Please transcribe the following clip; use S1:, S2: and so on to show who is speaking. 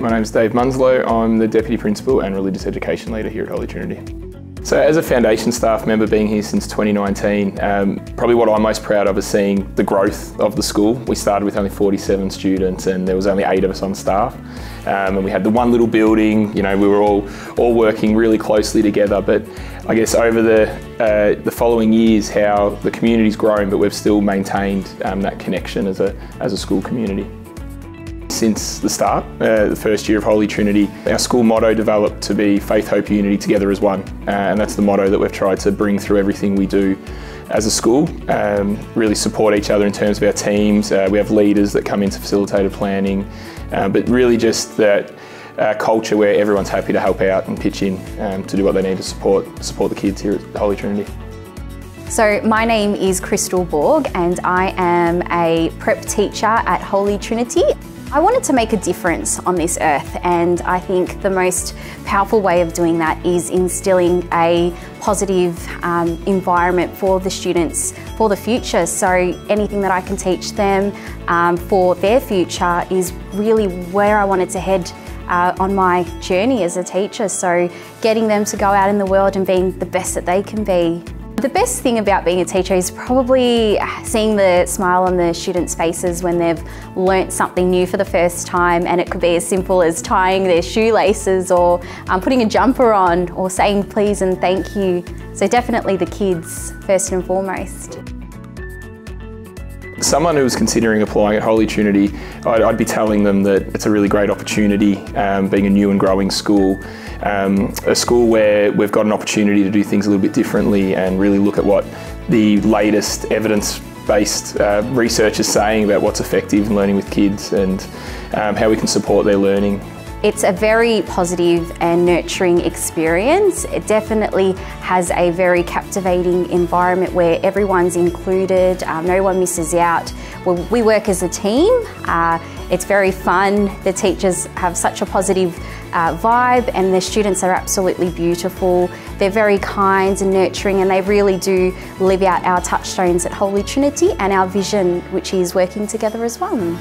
S1: My name is Dave Munslow. I'm the Deputy Principal and Religious Education Leader here at Holy Trinity. So as a foundation staff member being here since 2019, um, probably what I'm most proud of is seeing the growth of the school. We started with only 47 students and there was only eight of us on staff. Um, and we had the one little building, you know, we were all, all working really closely together. But I guess over the, uh, the following years, how the community's grown, but we've still maintained um, that connection as a, as a school community. Since the start, uh, the first year of Holy Trinity, our school motto developed to be faith, hope, unity, together as one. Uh, and that's the motto that we've tried to bring through everything we do as a school. Um, really support each other in terms of our teams. Uh, we have leaders that come into facilitated planning, uh, but really just that uh, culture where everyone's happy to help out and pitch in um, to do what they need to support support the kids here at Holy Trinity.
S2: So my name is Crystal Borg and I am a prep teacher at Holy Trinity. I wanted to make a difference on this earth and I think the most powerful way of doing that is instilling a positive um, environment for the students for the future. So anything that I can teach them um, for their future is really where I wanted to head uh, on my journey as a teacher. So getting them to go out in the world and being the best that they can be the best thing about being a teacher is probably seeing the smile on the students' faces when they've learnt something new for the first time and it could be as simple as tying their shoelaces or um, putting a jumper on or saying please and thank you. So definitely the kids first and foremost.
S1: Someone who was considering applying at Holy Trinity, I'd, I'd be telling them that it's a really great opportunity um, being a new and growing school. Um, a school where we've got an opportunity to do things a little bit differently and really look at what the latest evidence-based uh, research is saying about what's effective in learning with kids and um, how we can support their learning.
S2: It's a very positive and nurturing experience. It definitely has a very captivating environment where everyone's included, um, no one misses out. we work as a team. Uh, it's very fun. The teachers have such a positive uh, vibe and the students are absolutely beautiful. They're very kind and nurturing and they really do live out our touchstones at Holy Trinity and our vision which is working together as one.